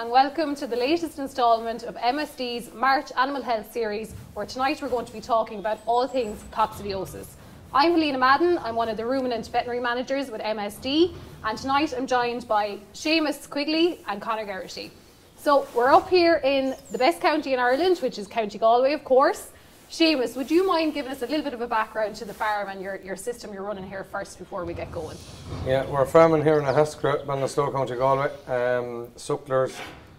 and welcome to the latest instalment of MSD's March Animal Health Series, where tonight we're going to be talking about all things coccidiosis. I'm Helena Madden, I'm one of the ruminant veterinary managers with MSD, and tonight I'm joined by Seamus Quigley and Conor Geraghty. So we're up here in the best county in Ireland, which is County Galway, of course. Seamus, would you mind giving us a little bit of a background to the farm and your, your system you're running here first before we get going? Yeah, we're farming here in the Ahascragh, Ballinasloe, County Galway. Um, sucklers,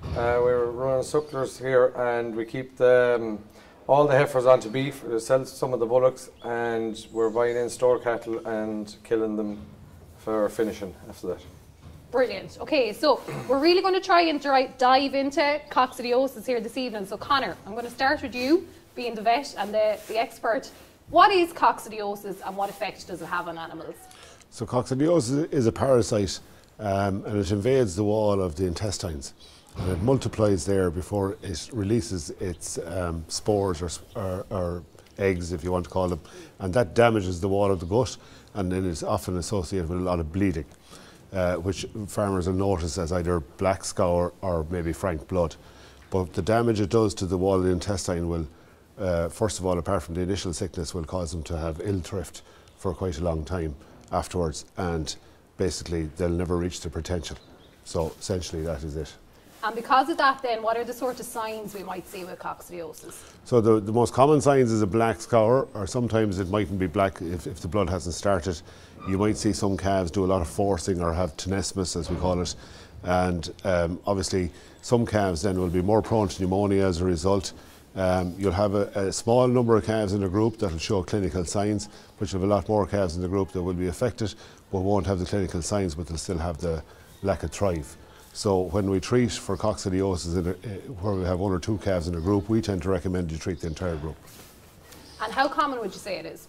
uh, we're running sucklers here and we keep the, um, all the heifers onto beef, we sell some of the bullocks and we're buying in store cattle and killing them for finishing after that. Brilliant. Okay, so we're really going to try and dive into coccidiosis here this evening. So, Conor, I'm going to start with you being the vet and the, the expert, what is coccidiosis and what effect does it have on animals? So coccidiosis is a parasite um, and it invades the wall of the intestines and it multiplies there before it releases its um, spores or, or, or, eggs, if you want to call them, and that damages the wall of the gut and then it's often associated with a lot of bleeding, uh, which farmers will notice as either black scour or maybe frank blood. But the damage it does to the wall of the intestine will uh, first of all, apart from the initial sickness, will cause them to have ill thrift for quite a long time afterwards, and basically they'll never reach their potential. So essentially, that is it. And because of that, then, what are the sort of signs we might see with coccidiosis? So the, the most common signs is a black scour, or sometimes it mightn't be black if, if the blood hasn't started. You might see some calves do a lot of forcing or have tenesmus, as we call it. And um, obviously, some calves then will be more prone to pneumonia as a result. Um, you'll have a, a, small number of calves in the group that will show clinical signs, but you'll have a lot more calves in the group that will be affected, but won't have the clinical signs, but they'll still have the lack of thrive. So when we treat for coccidiosis, a, uh, where we have one or two calves in a group, we tend to recommend you treat the entire group. And how common would you say it is?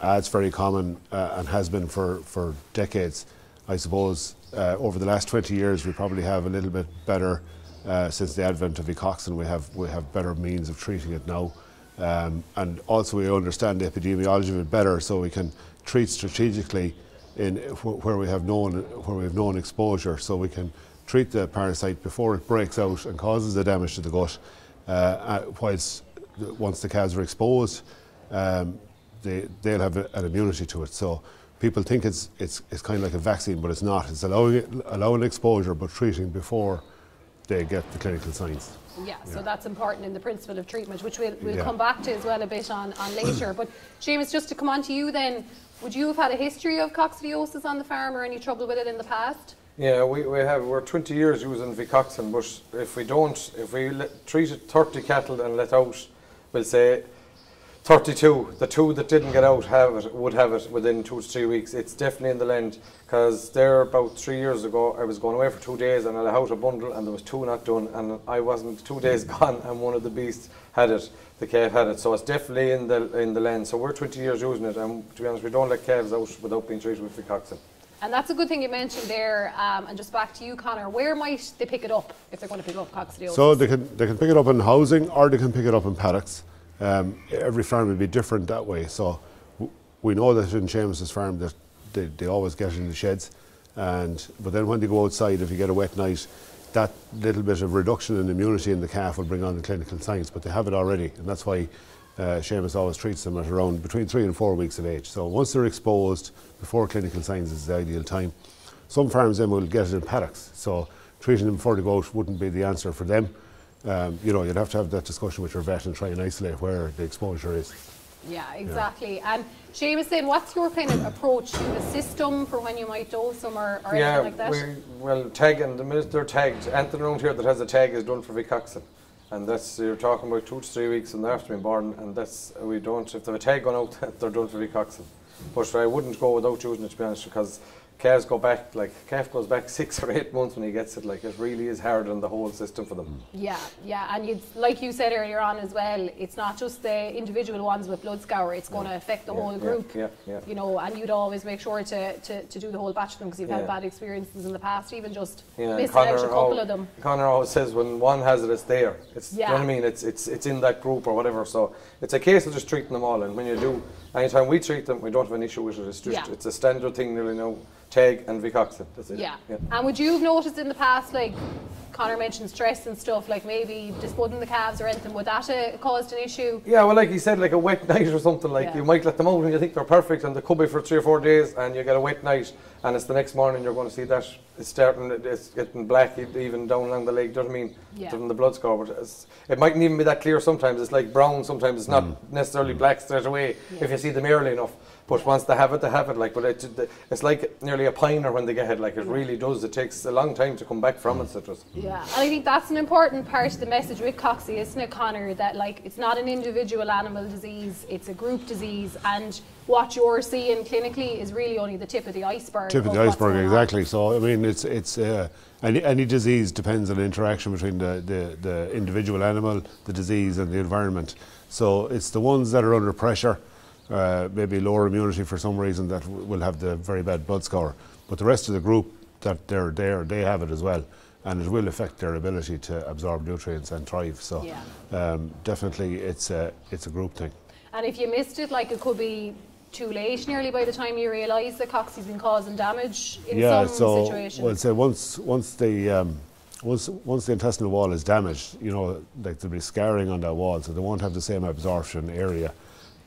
Uh, it's very common uh, and has been for, for decades. I suppose uh, over the last 20 years we probably have a little bit better uh, since the advent of Vecoxan, we have we have better means of treating it now, um, and also we understand the epidemiology of it better, so we can treat strategically in where we have known where we have known exposure, so we can treat the parasite before it breaks out and causes the damage to the gut. Uh, uh whilst once the calves are exposed, um, they they'll have an immunity to it. So people think it's it's it's kind of like a vaccine, but it's not. It's allowing allowing exposure, but treating before they get the clinical signs. Yeah, so that's important in the principle of treatment, which we'll, we'll yeah. come back to as well a bit on, on later. but Seamus, just to come on to you then, would you have had a history of coccidiosis on the farm or any trouble with it in the past? Yeah, we, we have. We're 20 years using Vecoxan, but if we don't, if we let, treat 30 cattle and let out, we'll say 32. The two that didn't get out have it, would have it within two to three weeks. It's definitely in the land because there about three years ago I was going away for two days and I had out a bundle and there was two not done and I wasn't two days gone and one of the beasts had it. The calf had it, so it's definitely in the in the land. So we're 20 years using it, and to be honest, we don't let calves out without being treated with Vecoxan. And that's a good thing you mentioned there. Um, and just back to you, Conor, where might they pick it up if they're going to pick up coccidiosis? So they can they can pick it up in housing or they can pick it up in paddocks. Um, every farm would be different that way. So we know that in Seamus's farm that they, they always get in the sheds. And but then when they go outside, if you get a wet night, that little bit of reduction in immunity in the calf will bring on the clinical signs. But they have it already, and that's why uh, Seamus always treats them at around between three and four weeks of age. So once they're exposed before clinical signs is the ideal time. Some farms then will get it in paddocks. So treating them before they go out wouldn't be the answer for them um, you know, you'd have to have that discussion with your vet and try and isolate where the exposure is. Yeah, exactly. Yeah. And Seamus, saying, what's your kind of approach to the system for when you might dose them or, or yeah, anything like that? We, well, tagging, the minute they're tagged, anything around here that has a tag is done for Vecoxan. And that's, you're talking about two to three weeks and after being born, and that's, we don't, if they have a tag gone out, they're done for Vecoxan. But I wouldn't go without using it to be honest, because calves go back like calf goes back six or eight months when he gets it. Like it really is hard on the whole system for them. Yeah, yeah, and you like you said earlier on as well. It's not just the individual ones with blood scour. It's going to affect the yeah, whole group. Yeah, yeah, You know, and you'd always make sure to, to, to do the whole batch of them because you've had bad experiences in the past, even just missing Conor out a couple of them. Conor always says when one has it, it's there. It's yeah. you know what I mean. It's it's it's in that group or whatever. So it's a case of just treating them all. And when you do, anytime we treat them, we don't have an issue with it. It's just it's a standard thing, really. You know tag, and Vecoxan. That's it. Yeah. And would you have noticed in the past, like Conor mentioned stress and stuff, like maybe disbudding the calves or anything, would that have caused an issue? Yeah, well, like he said, like a wet night or something. Like Yeah. you might let them out and you think they're perfect, and they could be for three or four days, and you get a wet night, and it's the next morning you're going to see that it's starting, it's getting black e- even down along the leg. Do you know what I mean? Yeah. From the blood scour, but it's, it mightn't even be that clear. Sometimes it's like brown. Sometimes it's not mm. necessarily black straight away Yeah. if you see them early enough. But once they have it, they have it. Like, but it, it's like nearly a piner when they get it. Like it really does. It takes a long time to come back from it. Citrus. Yeah, and I think that's an important part of the message with Coxie, isn't it, Conor? That like it's not an individual animal disease; it's a group disease, and what you're seeing clinically is really only the tip of the iceberg. Tip of the iceberg, going on. exactly. So I mean, it's it's uh, any any disease depends on the interaction between the, the the individual animal, the disease, and the environment. So it's the ones that are under pressure, uh, maybe lower immunity for some reason, that w- will have the very bad blood scour. But the rest of the group that they're there, they have it as well, and it will affect their ability to absorb nutrients and thrive. So Yeah. um, definitely, it's a it's a group thing. And if you missed it, like it could be too late nearly by the time you realise that Coxie's been causing damage in yeah, some so situations. well, say once once the um, once once the intestinal wall is damaged, you know, like there'll be scarring on that wall, so they won't have the same absorption area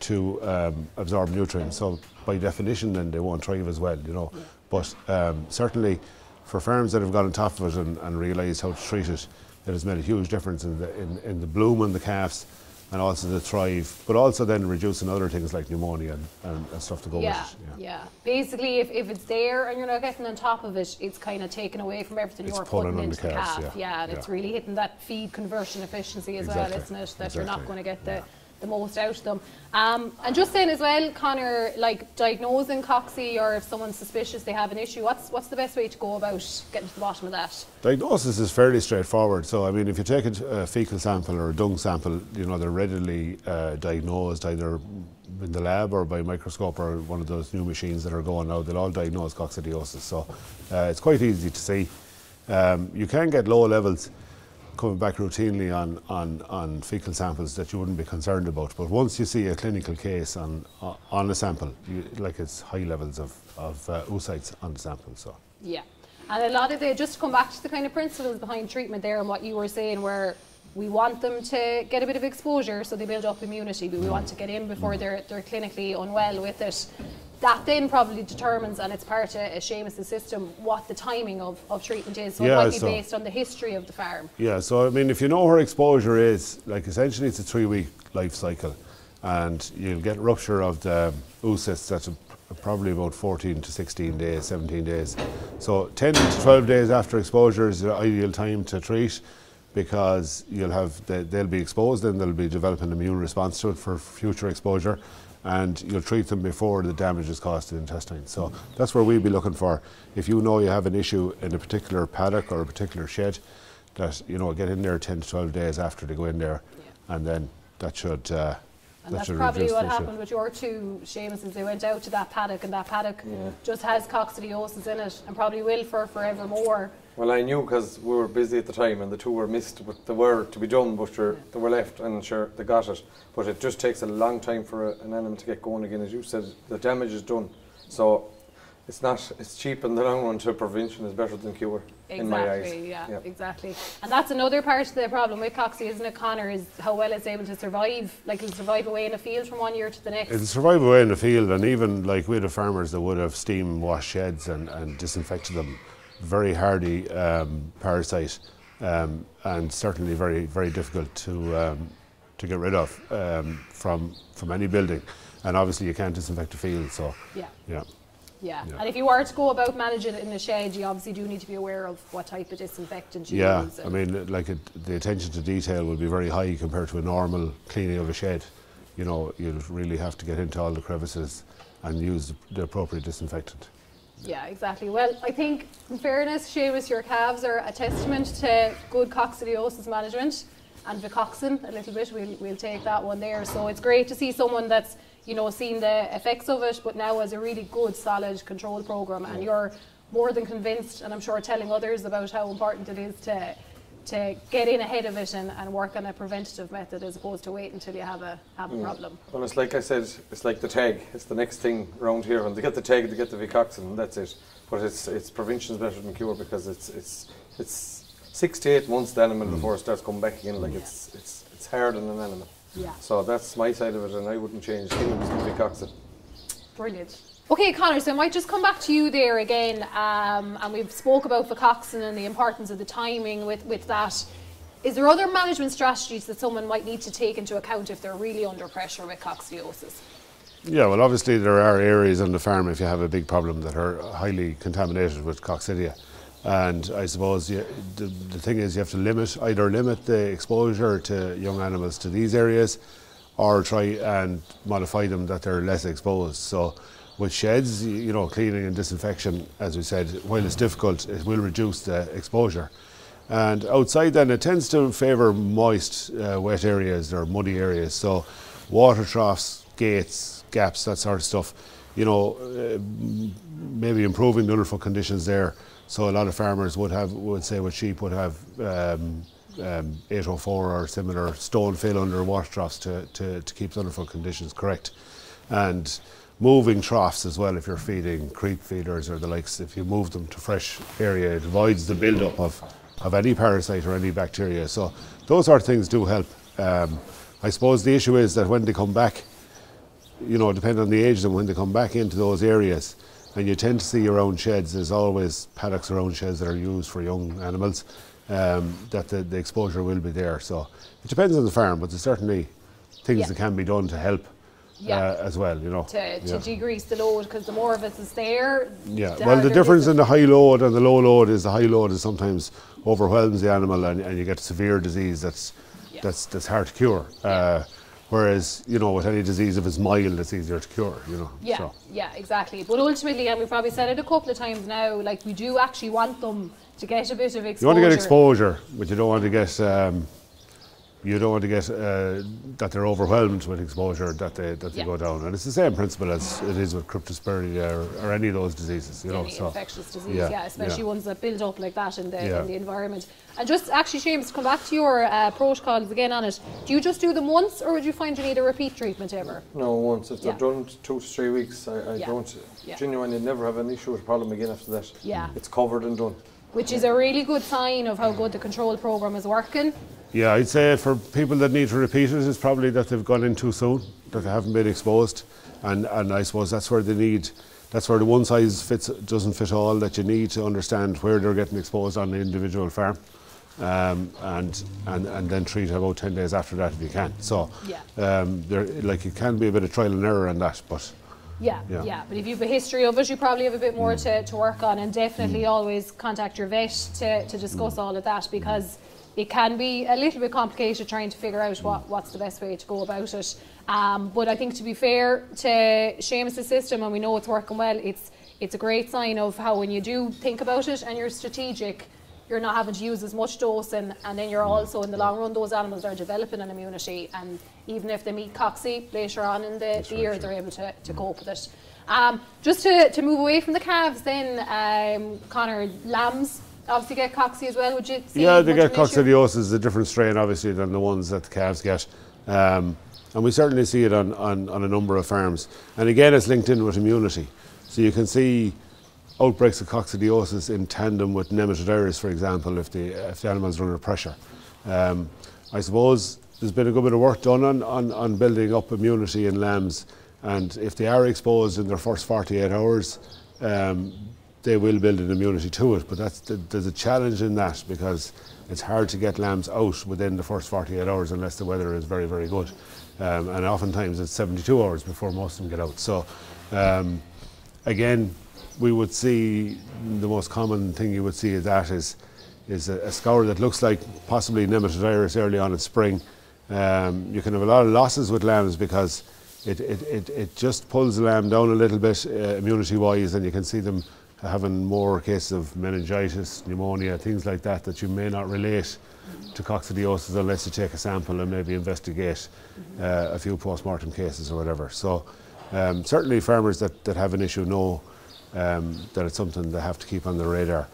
to um, absorb nutrients. So by definition, then they won't thrive as well, you know. But um, certainly, for farms that have got on top of it and, and realised how to treat it, it has made a huge difference in the in, in the bloom on the calves. And also the thrive, but also then reducing other things like pneumonia and, and, and stuff to go yeah, with it. yeah, Basically, if, if it's there and you're not getting on top of it, it's kind of taken away from everything It's you're putting into the the calf. yeah, and it's really hitting that feed conversion efficiency as well, isn't it? That you're not going to get the, the most out of them. Um, and just saying as well, Conor, like diagnosing coxi or if someone's suspicious they have an issue, what's what's the best way to go about getting to the bottom of that? Diagnosis is fairly straightforward. So, I mean, if you take a, a fecal sample or a dung sample, you know, they're readily uh, diagnosed either in the lab or by microscope or one of those new machines that are going now. They'll all diagnose coccidiosis. So, uh, it's quite easy to see. Um, you can get low levels coming back routinely on, on, on fecal samples that you wouldn't be concerned about. But once you see a clinical case on, uh, on a sample, you, like it's high levels of, of uh, oocysts on the sample. So. Yeah. And a lot of the, just to come back to the kind of principles behind treatment there and what you were saying, where we want them to get a bit of exposure so they build up immunity, but we mm. want to get in before mm. they're, they're clinically unwell with it. That then probably determines, and it's part of Seamus's system, what the timing of, of treatment is. So Yeah, it might be so- based on the history of the farm. Yeah, so I mean, if you know where exposure is, like essentially it's a three week life cycle, and you'll get rupture of the oocysts that's a, probably about 14 to 16 days, 17 days. So 10 to 12 days after exposure is the ideal time to treat because you'll have the, they'll be exposed and they'll be developing an immune response to it for future exposure and you'll treat them before the damage is caused to the intestine. So that's where we'll be looking for. If you know you have an issue in a particular paddock or a particular shed, that you know get in there 10 to 12 days after they go in there, and then that should uh, And that that's probably what the issue. happened with your two Seamuses. They went out to that paddock, and that paddock just has coccidiosis in it, and probably will for forevermore. Well, I knew because we were busy at the time and the two were missed, but they were to be done, but sure, they were left and sure, they got it. But it just takes a long time for a, an animal to get going again. As you said, the damage is done. So it's not, it's cheap in the long run to prevention is better than cure, in my eyes. Exactly, yeah, exactly. And that's another part of the problem with Coxie, isn't it, Conor, is how well it's able to survive. Like, it'll survive away in a field from one year to the next. It'll survive away in the field, and even like we the farmers that would have steam washed sheds and, and disinfected them, very hardy um, parasite, um, and certainly very very difficult to um, to get rid of um, from from any building. And obviously you can't disinfect a field, so yeah. yeah. Yeah. Yeah. and if you were to go about managing it in a shed, you obviously do need to be aware of what type of disinfectant you Yeah, use. I mean, like it, the attention to detail will be very high compared to a normal cleaning of a shed. You know, you really have to get into all the crevices and use the, the appropriate disinfectant. Yeah, exactly. Well, I think, in fairness, Seamus, your calves are a testament to good coccidiosis management and Vecoxan a little bit. We'll, we'll take that one there. So it's great to see someone that's, you know, seen the effects of it, but now as a really good, solid control program. And you're more than convinced, and I'm sure telling others about how important it is to to get in ahead of it and, and work on a preventative method as opposed to wait until you have a have a mm. problem. Well, it's like I said, it's like the tag. It's the next thing around here. When they get the tag, they get the Vecoxan, and that's it. But it's it's prevention is better than cure because it's it's it's six to eight months the animal mm. before it starts coming back again. Like it's it's it's hard on an animal. Yeah. So that's my side of it, and I wouldn't change things to Vecoxan. Brilliant. Okay, Conor, so I might just come back to you there again. Um, and we've spoke about the Vecoxan and the importance of the timing with, with that. Is there other management strategies that someone might need to take into account if they're really under pressure with coccidiosis? Yeah, well, obviously there are areas on the farm if you have a big problem that are highly contaminated with coccidia. And I suppose you, the, the thing is you have to limit, either limit the exposure to young animals to these areas or try and modify them that they're less exposed. So with sheds, you know, cleaning and disinfection, as we said, while it's difficult, it will reduce the exposure. And outside then, it tends to favour moist, uh, wet areas or muddy areas. So water troughs, gates, gaps, that sort of stuff. You know, uh, maybe improving the underfoot conditions there. So a lot of farmers would have, would say with sheep, would have um, um, 804 or similar stone fill under water troughs to, to, to keep the underfoot conditions correct. And moving troughs as well if you're feeding creep feeders or the likes, if you move them to fresh area, it avoids the build-up of, of any parasite or any bacteria. So those sort of things do help. Um, I suppose the issue is that when they come back, you know, depending on the age of them, when they come back into those areas, and you tend to see your own sheds, there's always paddocks or own sheds that are used for young animals, um, that the, the exposure will be there. So it depends on the farm, but there's certainly things Yeah. that can be done to help Yeah. uh, as well, you know. To, to yeah. decrease the load because the more of it is there, Yeah, the well, the difference in the high load and the low load is the high load is sometimes overwhelms the animal and, and you get severe disease that's that's that's hard to cure. Uh, whereas you know with any disease if it's mild, it's easier to cure. You know. Yeah, So. yeah, exactly. But ultimately, and we've probably said it a couple of times now, like we do actually want them to get a bit of exposure. You want to get exposure, but you don't want to get um, you don't want to get uh, that they're overwhelmed with exposure that they that they Yeah. go down. And it's the same principle as it is with cryptosporidia or, or any of those diseases. You know. Any So infectious disease, yeah, yeah, especially yeah. ones that build up like that in the, Yeah. in the environment. And just actually, James, come back to your uh, protocols again on it, do you just do them once or would you find you need a repeat treatment ever? No, once if they're Yeah. done two to three weeks, I, I Yeah. don't Yeah. genuinely never have an issue with a problem again after that. Yeah. it's covered and done. Which is a really good sign of how good the control program is working. Yeah, I'd say for people that need to repeat it, it's probably that they've gone in too soon, that they haven't been exposed, and and I suppose that's where they need, that's where the one size fits doesn't fit all. That you need to understand where they're getting exposed on the individual farm, um, and and and then treat about ten days after that if you can. So, Yeah. um, there like it can be a bit of trial and error on that, but Yeah, yeah, Yeah. But if you have a history of it, you probably have a bit more to, to work on, and definitely Mm. always contact your vet to, to discuss all of that because it can be a little bit complicated trying to figure out what, what's the best way to go about it. Um, but I think to be fair to Seamus' system, and we know it's working well, it's it's a great sign of how when you do think about it and you're strategic, you're not having to use as much dose and, and then you're also in the long run those animals are developing an immunity. And even if they meet coxy later on in the, the year they're able to, to cope with it. Um, just to, to move away from the calves then um, Conor lambs obviously get coxy as well. Would you see Yeah, they get of an a different strain obviously than the ones that the calves get. Um, and we certainly see it on, on, on a number of farms. And again, it's linked in with immunity. So you can see outbreaks of coccidiosis in tandem with Nematodirus, for example, if the, if the animals are under pressure. Um, I suppose there's been a good bit of work done on, on, on building up immunity in lambs. And if they are exposed in their first 48 hours, um, they will build an immunity to it. But that's the, there's a challenge in that because it's hard to get lambs out within the first 48 hours unless the weather is very, very good. Um, and oftentimes it's 72 hours before most of them get out. So um, again, we would see the most common thing you would see is that is is a, a scour that looks like possibly Nematodirus early on in spring. Um, you can have a lot of losses with lambs because it, it, it, it just pulls the lamb down a little bit uh, immunity wise, and you can see them having more cases of meningitis, pneumonia, things like that that you may not relate to coccidiosis unless you take a sample and maybe investigate uh, a few post-mortem cases or whatever. So um, certainly farmers that, that have an issue know um, that it's something they have to keep on the radar.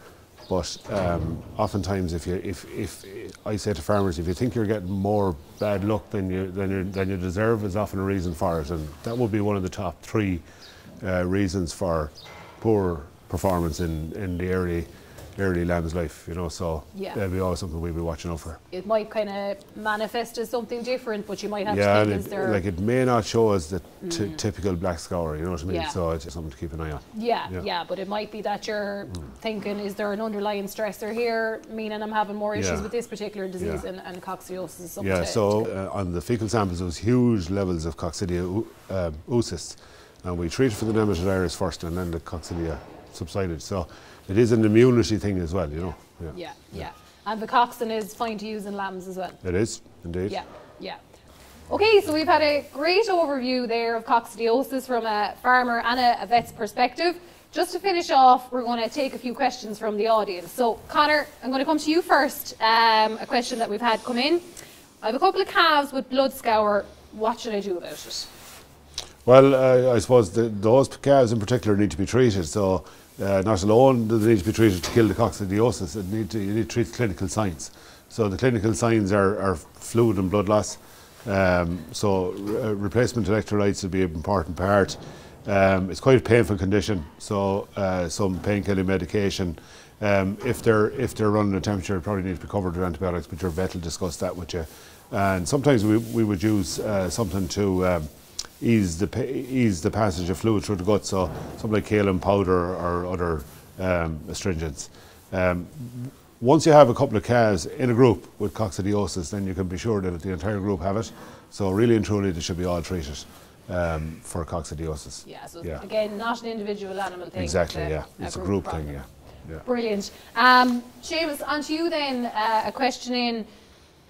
But um, oftentimes, if you if, if I say to farmers, if you think you're getting more bad luck than you than you, than you deserve, is often a reason for it, and that would be one of the top three uh, reasons for poor performance in, in the early early lamb's life. You know, so Yeah. that'd be always something we'd be watching out for. It might kind of manifest as something different, but you might have Yeah, to think, is there... like it may not show as the t- typical black scour. You know what I mean? Yeah. So it's something to keep an eye on. Yeah, Yeah. Mm. yeah, but it might be that you're thinking, is there an underlying stressor here, meaning I'm having more issues with this particular disease and, and coccidiosis is something Yeah, so uh, on the fecal samples, there was huge levels of Coccidia um, oocysts, and we treated for the Nematodirus first, and then the Coccidia subsided. So it is an immunity thing as well, you know. Yeah, yeah, yeah. And the coxin is fine to use in lambs as well. it is indeed. Yeah, yeah. Okay, so we've had a great overview there of coccidiosis from a farmer and a, a vet's perspective. Just to finish off, we're going to take a few questions from the audience. So, Conor, I'm going to come to you first. Um, a question that we've had come in. I have a couple of calves with blood scour. What should I do about it? Well, uh, I suppose the, those calves in particular need to be treated. So uh, not alone do they need to be treated to kill the coccidiosis, it need to, you need to treat clinical signs. So the clinical signs are, are fluid and blood loss. Um, so uh, replacement electrolytes will be an important part. Um, it's quite a painful condition, so uh, some painkilling medication. Um, if they're if they're running a temperature, it probably needs to be covered with antibiotics, but your vet will discuss that with you. And sometimes we, we would use uh, something to um, ease the ease the passage of fluid through the gut. So something like kaolin powder or other um, astringents. Um, once you have a couple of calves in a group with coccidiosis, then you can be sure that the entire group have it. So really and truly, they should be all treated um, for coccidiosis. Yeah, so Yeah. again, not an individual animal thing. Exactly. it's a- Yeah, it's a group group thing. Yeah. Yeah. Brilliant. Um, Seamus, on to you then. Uh, a question in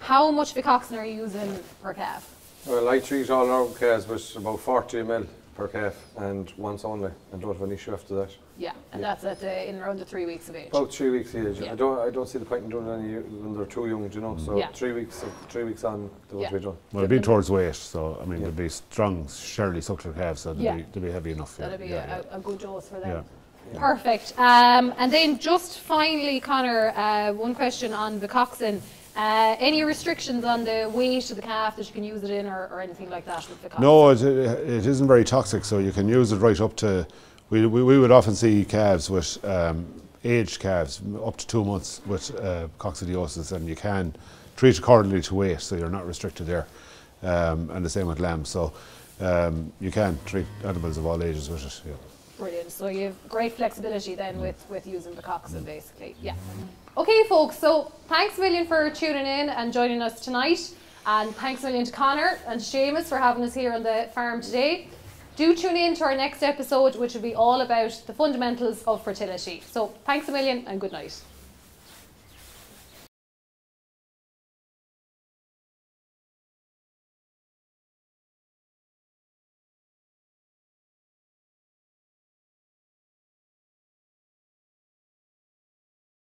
how much Vecoxan are you using per calf? Well, I treat all our calves with about 40 ml per calf and once only, and don't have an issue after that. Yeah, and that's at the, in around the three weeks of age. About three weeks age. Yeah. I don't. I don't see the point in doing any when they're too young. do You know, so Yeah. three weeks. Three weeks on, they Yeah. want to be done. Well, it'd be towards weight, so I mean, Yeah. they'd be strong, surely suckler calves, so they'd, Yeah. be, they'd be heavy enough. Yeah. That'd be yeah, a, a good dose for them. Yeah. Perfect. Um, and then just finally, Conor, uh, one question on Vecoxan. Uh, any restrictions on the weight of the calf that you can use it in or, or anything like that? No, it, it isn't very toxic, so you can use it right up to. We, we, we would often see calves with um, aged calves up to two months with uh, coccidiosis, and you can treat accordingly to weight, so you're not restricted there. Um, and the same with lambs, so um, you can treat animals of all ages with it. Yeah. Brilliant. So you have great flexibility then with, with using the coxin mm. basically. Yeah. Okay, folks. So thanks a million for tuning in and joining us tonight. And thanks a million to Conor and Seamus for having us here on the farm today. Do tune in to our next episode, which will be all about the fundamentals of fertility. So thanks a million and good night.